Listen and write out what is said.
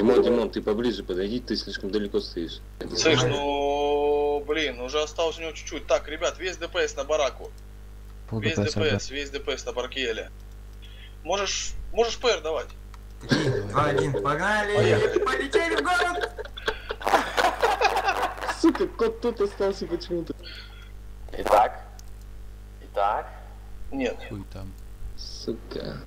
Димон, Димон, ты поближе подойди, ты слишком далеко стоишь. Слышь, ну, блин, уже осталось у него чуть-чуть. Так, ребят, весь ДПС на бараку. Пол Весь ДПС. ДПС, весь ДПС на баркеле. Можешь, можешь ПР давать. Два, один, погнали! Поехали. Полетели в город! Сука, кот тут остался почему-то. Итак. Итак. Нет. Хуй там. Сука.